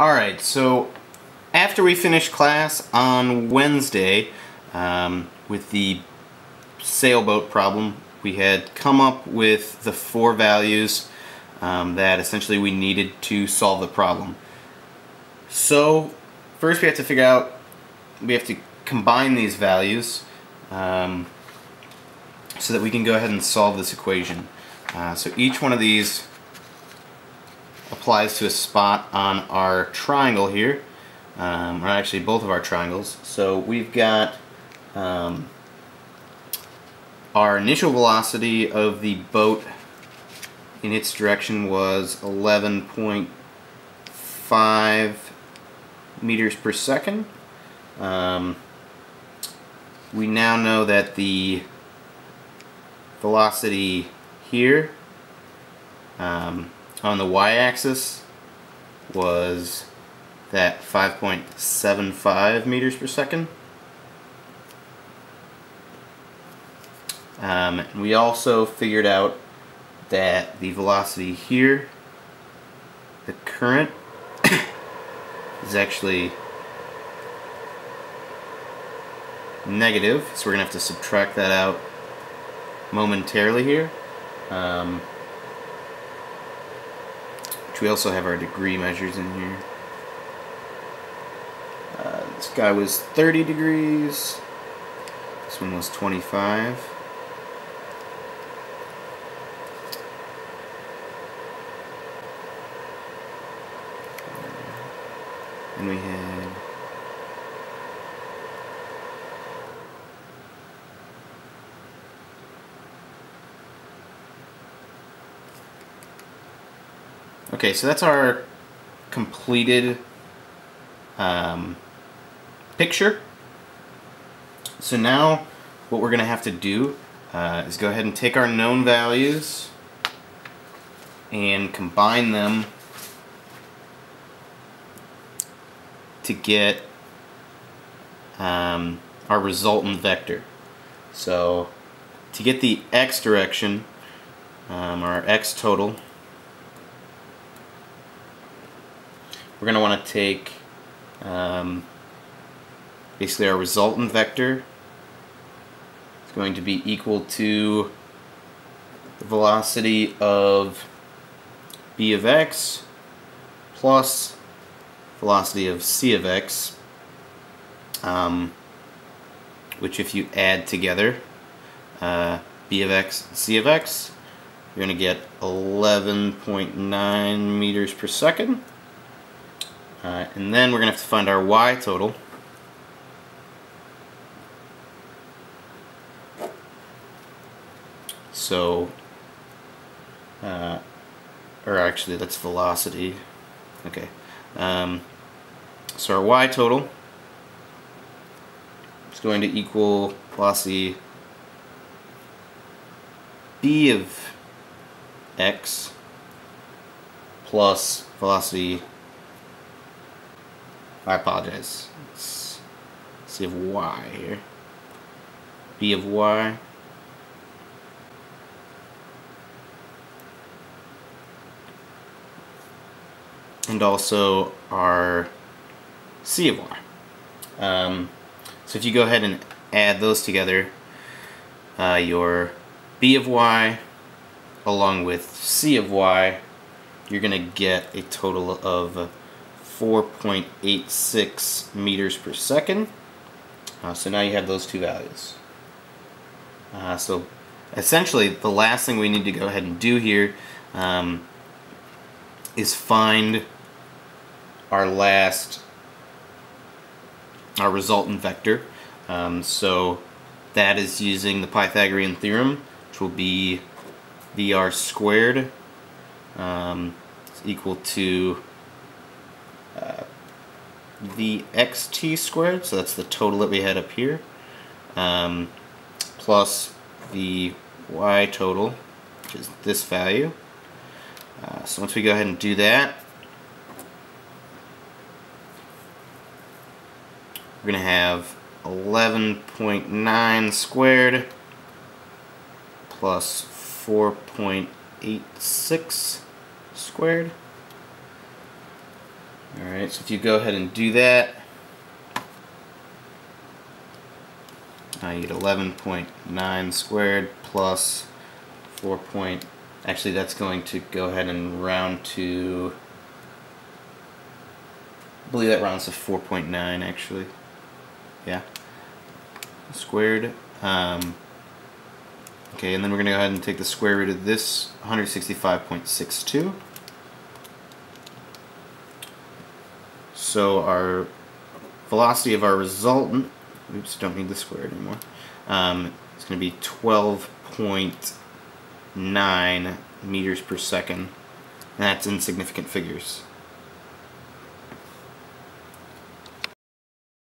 Alright, so after we finished class on Wednesday um, with the sailboat problem, we had come up with the four values um, that essentially we needed to solve the problem. So first we have to figure out, we have to combine these values um, so that we can go ahead and solve this equation. Uh, so each one of these applies to a spot on our triangle here, um, or actually both of our triangles. So we've got um, our initial velocity of the boat in its direction was 11.5 meters per second. Um, we now know that the velocity here um, on the y-axis was that 5.75 meters per second. Um, we also figured out that the velocity here, the current, is actually negative, so we're going to have to subtract that out momentarily here. Um, which we also have our degree measures in here. Uh, this guy was 30 degrees. This one was 25. And we had Okay, so that's our completed um, picture. So now what we're going to have to do uh, is go ahead and take our known values and combine them to get um, our resultant vector. So to get the x direction, um, our x total, we're going to want to take um, basically our resultant vector. Is going to be equal to the velocity of b of x plus velocity of c of x um, which if you add together uh, b of x and c of x you're going to get 11.9 meters per second and then we're going to have to find our y total. So, uh, or actually that's velocity. Okay. Um, so our y total is going to equal velocity b of x plus velocity I apologize. Let's see of y here. B of y. And also our C of y. Um, so if you go ahead and add those together, uh, your B of y along with C of y, you're going to get a total of 4.86 meters per second. Uh, so now you have those two values. Uh, so essentially the last thing we need to go ahead and do here um, is find our last our resultant vector. Um, so that is using the Pythagorean theorem, which will be Vr squared um, equal to the xt squared, so that's the total that we had up here, um, plus the y total, which is this value. Uh, so once we go ahead and do that, we're going to have 11.9 squared plus 4.86 squared Alright, so if you go ahead and do that, I get 11.9 squared plus 4 point, actually that's going to go ahead and round to, I believe that rounds to 4.9 actually, yeah, squared, um, okay, and then we're going to go ahead and take the square root of this 165.62, so our velocity of our resultant oops, don't need the squared anymore. Um, it's going to be 12.9 meters per second. And that's in significant figures.